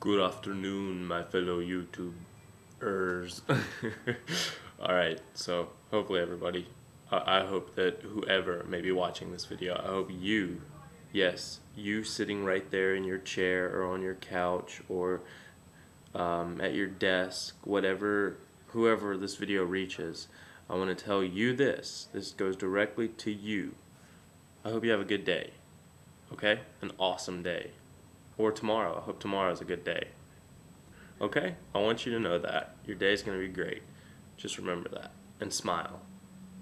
Good afternoon, my fellow YouTubers. Alright, so hopefully everybody, I, I hope that whoever may be watching this video, I hope you, yes, you sitting right there in your chair or on your couch or um, at your desk, whatever, whoever this video reaches, I want to tell you this. This goes directly to you. I hope you have a good day. Okay? An awesome day or tomorrow. I hope tomorrow is a good day. Okay? I want you to know that. Your day is going to be great. Just remember that. And smile.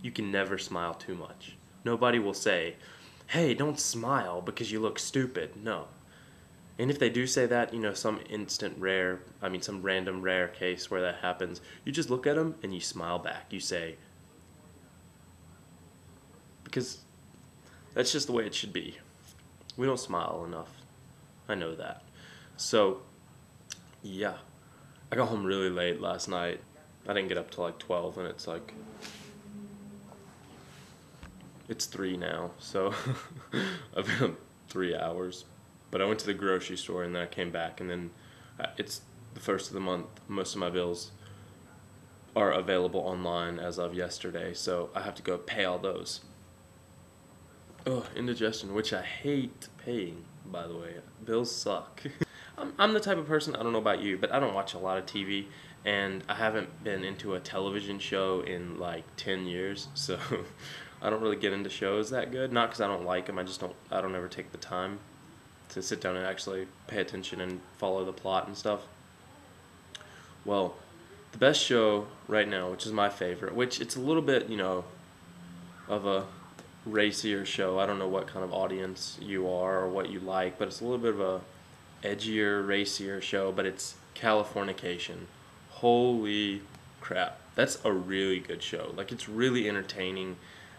You can never smile too much. Nobody will say, hey, don't smile because you look stupid. No. And if they do say that, you know, some instant rare, I mean, some random rare case where that happens, you just look at them and you smile back. You say, because that's just the way it should be. We don't smile enough. I know that. So, yeah. I got home really late last night. I didn't get up till like 12 and it's like it's 3 now. So, I've been up 3 hours. But I went to the grocery store and then I came back and then uh, it's the first of the month. Most of my bills are available online as of yesterday, so I have to go pay all those. Oh, indigestion, which I hate paying by the way. Bills suck. I'm, I'm the type of person, I don't know about you, but I don't watch a lot of TV, and I haven't been into a television show in like 10 years, so I don't really get into shows that good. Not because I don't like them, I just don't, I don't ever take the time to sit down and actually pay attention and follow the plot and stuff. Well, the best show right now, which is my favorite, which it's a little bit, you know, of a racier show. I don't know what kind of audience you are or what you like, but it's a little bit of a edgier, racier show, but it's Californication. Holy crap. That's a really good show. Like it's really entertaining.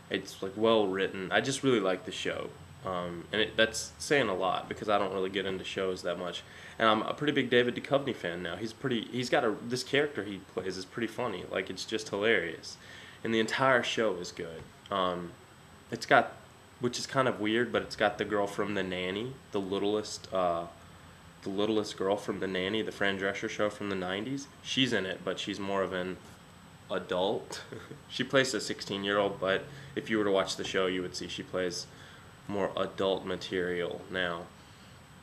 It's like well written. I just really like the show. Um, and it, that's saying a lot because I don't really get into shows that much. And I'm a pretty big David Duchovny fan now. He's pretty. He's got a this character he plays is pretty funny. Like it's just hilarious, and the entire show is good. Um, it's got, which is kind of weird, but it's got the girl from The Nanny, the littlest, uh, the littlest girl from The Nanny, the Fran Drescher show from the '90s. She's in it, but she's more of an adult. she plays a 16 year old, but if you were to watch the show, you would see she plays more adult material now.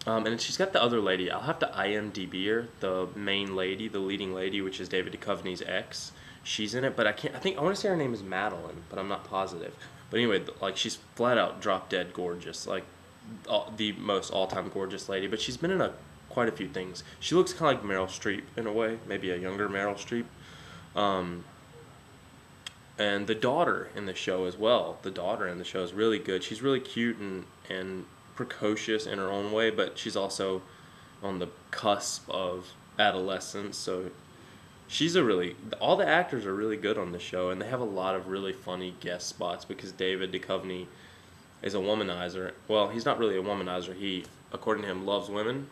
Um, and she's got the other lady. I'll have to IMDb her, the main lady, the leading lady, which is David Duchovny's ex. She's in it, but I can't. I think I want to say her name is Madeline, but I'm not positive. But anyway, like she's flat out drop dead gorgeous, like all, the most all time gorgeous lady. But she's been in a quite a few things. She looks kind of like Meryl Streep in a way, maybe a younger Meryl Streep. Um, and the daughter in the show as well. The daughter in the show is really good. She's really cute and and precocious in her own way, but she's also on the cusp of adolescence, so she's a really all the actors are really good on the show and they have a lot of really funny guest spots because David Duchovny is a womanizer. Well, he's not really a womanizer. He according to him loves women.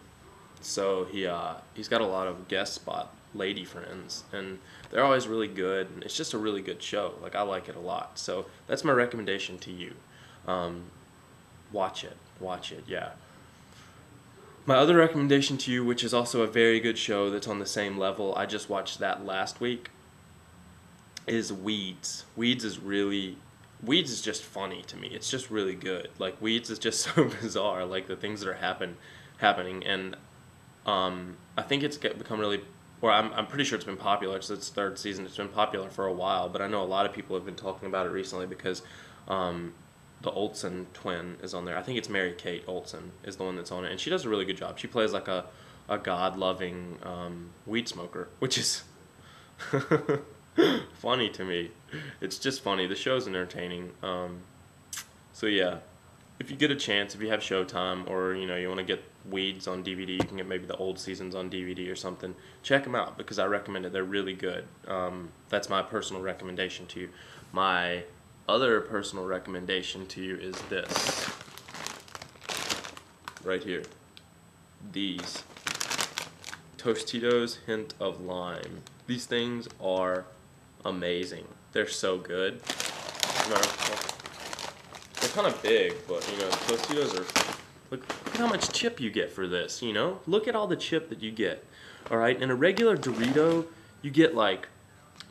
So he uh, he's got a lot of guest spot lady friends and they're always really good and it's just a really good show. Like I like it a lot. So that's my recommendation to you. Um, watch it. Watch it. Yeah. My other recommendation to you, which is also a very good show that's on the same level, I just watched that last week, is Weeds. Weeds is really Weeds is just funny to me. It's just really good. Like Weeds is just so bizarre, like the things that are happen happening and um, I think it's become really or I'm, I'm pretty sure it's been popular. It's its third season. It's been popular for a while, but I know a lot of people have been talking about it recently because um, the Olsen twin is on there. I think it's Mary Kate Olsen is the one that's on it, and she does a really good job. She plays like a a God loving um, weed smoker, which is funny to me. It's just funny. The show's entertaining. Um, so yeah, if you get a chance, if you have Showtime or you know you want to get Weeds on DVD, you can get maybe the old seasons on DVD or something. Check them out because I recommend it. They're really good. Um, that's my personal recommendation to you. My other personal recommendation to you is this. Right here. These. Tostitos Hint of Lime. These things are amazing. They're so good. they're kind of big, but you know, Tostitos are Look, look how much chip you get for this, you know? Look at all the chip that you get. All right, in a regular Dorito, you get like,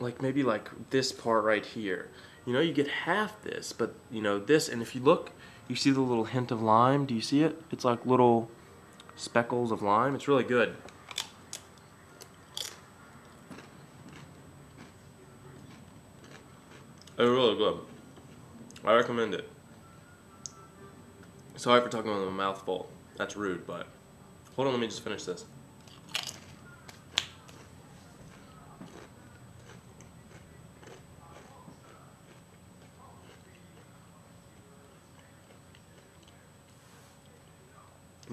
like maybe like this part right here. You know, you get half this, but you know, this, and if you look, you see the little hint of lime. Do you see it? It's like little speckles of lime. It's really good. It's really good. I recommend it. Sorry for talking with a mouthful. That's rude, but hold on, let me just finish this.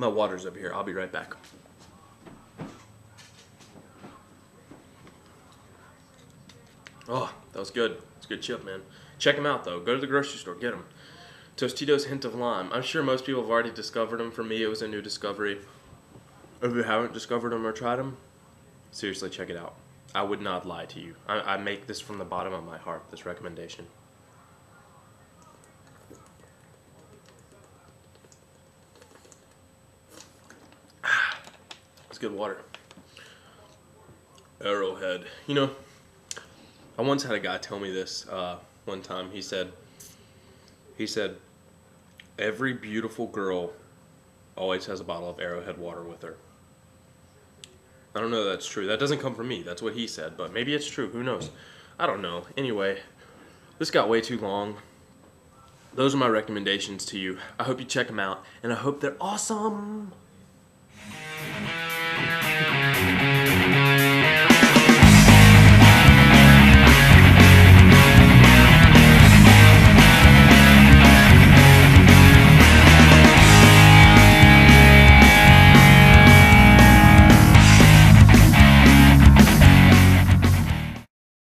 My water's over here. I'll be right back. Oh, that was good. It's good chip, man. Check them out, though. Go to the grocery store. Get them. Tostitos Hint of Lime. I'm sure most people have already discovered them. For me, it was a new discovery. If you haven't discovered them or tried them, seriously, check it out. I would not lie to you. I, I make this from the bottom of my heart, this recommendation. Good water. Arrowhead. You know, I once had a guy tell me this uh, one time. He said, he said, every beautiful girl always has a bottle of Arrowhead water with her. I don't know that that's true. That doesn't come from me. That's what he said, but maybe it's true. Who knows? I don't know. Anyway, this got way too long. Those are my recommendations to you. I hope you check them out, and I hope they're awesome.